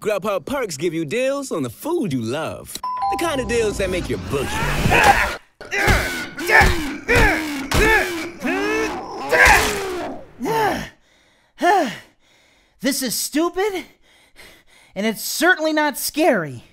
Grubhub perks give you deals on the food you love. The kind of deals that make your boogie. This is stupid, and it's certainly not scary.